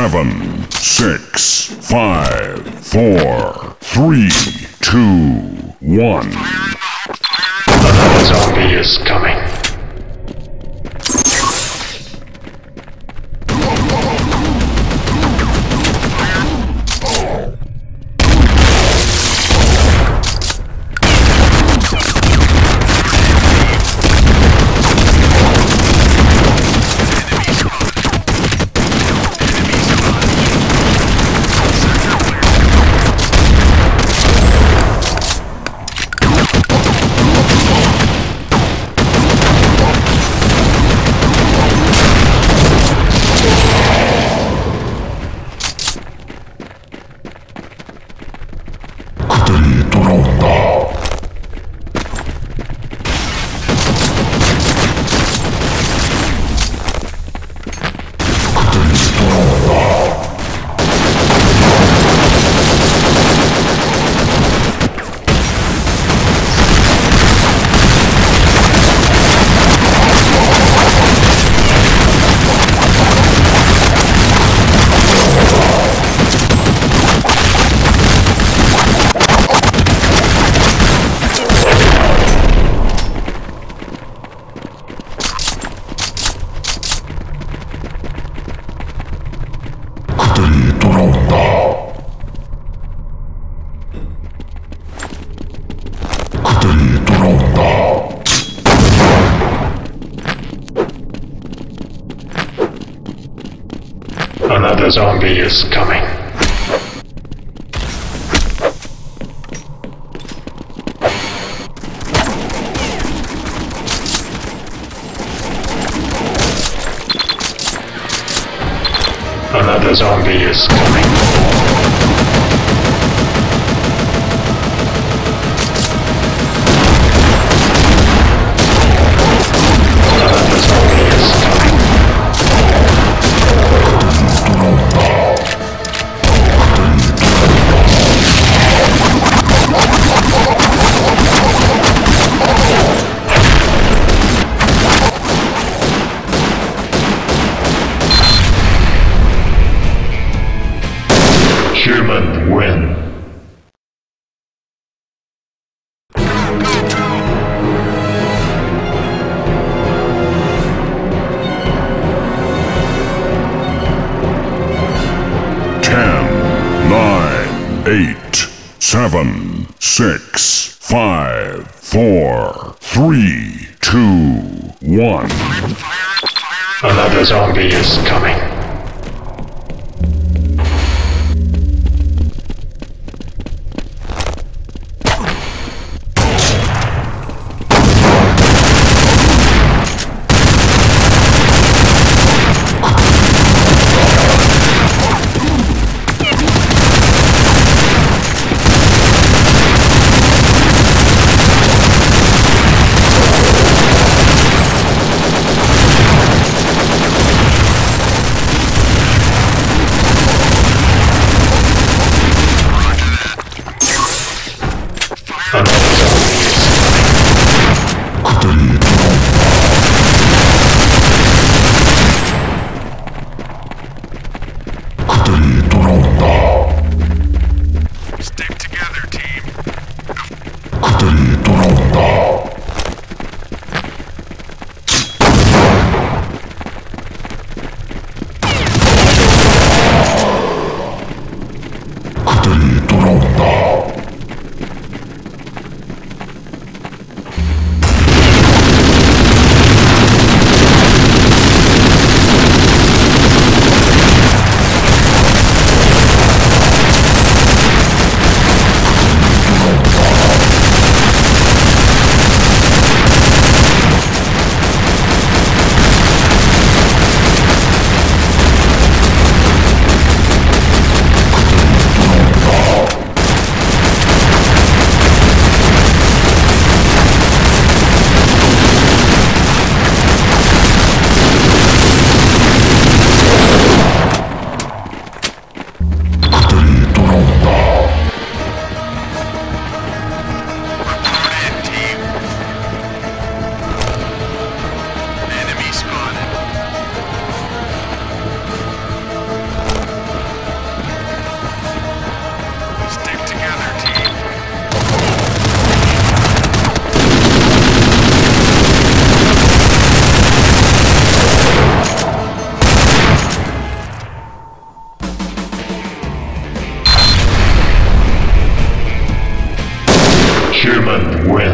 seven, six, five, four, three, two, one. Another zombie is coming. Brutal. Zombie is coming. Another zombie is coming. Eight, seven, six, five, four, three, two, one. Another zombie is coming. human win.